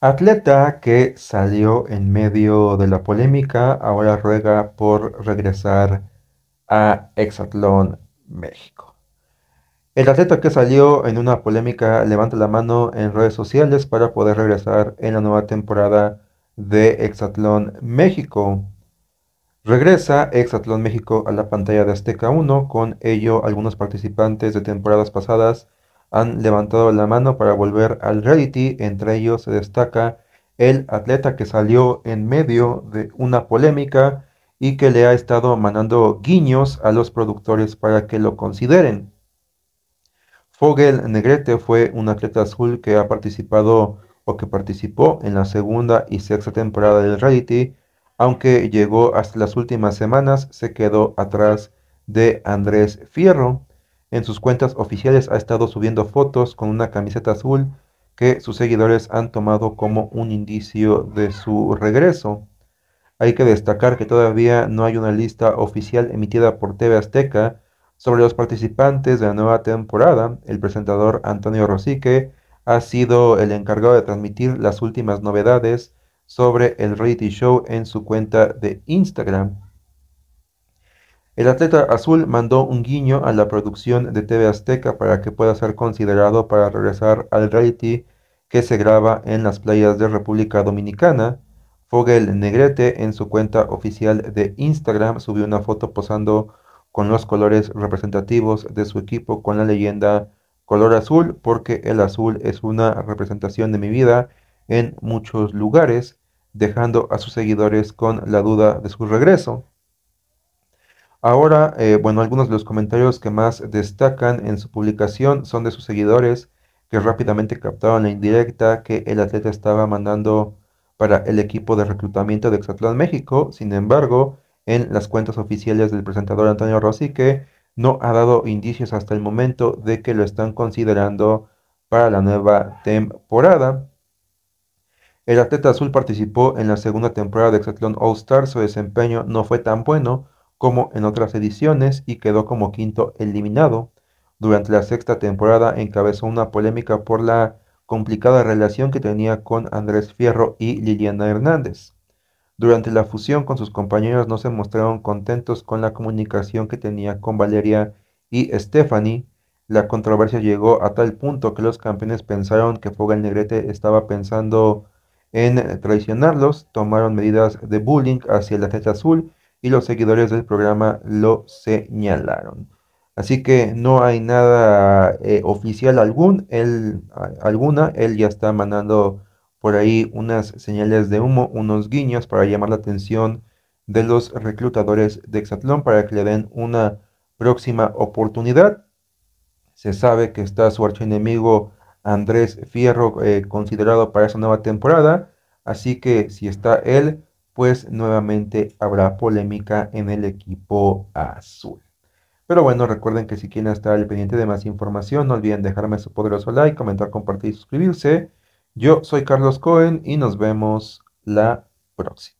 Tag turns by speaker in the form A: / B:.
A: Atleta que salió en medio de la polémica ahora ruega por regresar a Exatlón México. El atleta que salió en una polémica levanta la mano en redes sociales para poder regresar en la nueva temporada de Exatlón México. Regresa Exatlón México a la pantalla de Azteca 1, con ello algunos participantes de temporadas pasadas han levantado la mano para volver al reality. Entre ellos se destaca el atleta que salió en medio de una polémica y que le ha estado mandando guiños a los productores para que lo consideren. Fogel Negrete fue un atleta azul que ha participado o que participó en la segunda y sexta temporada del reality, aunque llegó hasta las últimas semanas, se quedó atrás de Andrés Fierro, en sus cuentas oficiales ha estado subiendo fotos con una camiseta azul que sus seguidores han tomado como un indicio de su regreso. Hay que destacar que todavía no hay una lista oficial emitida por TV Azteca sobre los participantes de la nueva temporada. El presentador Antonio Rosique ha sido el encargado de transmitir las últimas novedades sobre el reality show en su cuenta de Instagram. El atleta azul mandó un guiño a la producción de TV Azteca para que pueda ser considerado para regresar al reality que se graba en las playas de República Dominicana. Fogel Negrete en su cuenta oficial de Instagram subió una foto posando con los colores representativos de su equipo con la leyenda color azul porque el azul es una representación de mi vida en muchos lugares, dejando a sus seguidores con la duda de su regreso. Ahora, eh, bueno, algunos de los comentarios que más destacan en su publicación son de sus seguidores que rápidamente captaron la indirecta que el atleta estaba mandando para el equipo de reclutamiento de Exatlón México. Sin embargo, en las cuentas oficiales del presentador Antonio Rossi, que no ha dado indicios hasta el momento de que lo están considerando para la nueva temporada. El atleta azul participó en la segunda temporada de Exatlón All Star. Su desempeño no fue tan bueno como en otras ediciones y quedó como quinto eliminado. Durante la sexta temporada encabezó una polémica por la complicada relación que tenía con Andrés Fierro y Liliana Hernández. Durante la fusión con sus compañeros no se mostraron contentos con la comunicación que tenía con Valeria y Stephanie. La controversia llegó a tal punto que los campeones pensaron que Foga el Negrete estaba pensando en traicionarlos, tomaron medidas de bullying hacia el atleta azul y los seguidores del programa lo señalaron. Así que no hay nada eh, oficial algún, alguna, él ya está mandando por ahí unas señales de humo, unos guiños para llamar la atención de los reclutadores de Exatlón para que le den una próxima oportunidad. Se sabe que está su archienemigo Andrés Fierro eh, considerado para esa nueva temporada, así que si está él, pues nuevamente habrá polémica en el equipo azul. Pero bueno, recuerden que si quieren estar al pendiente de más información, no olviden dejarme su poderoso like, comentar, compartir y suscribirse. Yo soy Carlos Cohen y nos vemos la próxima.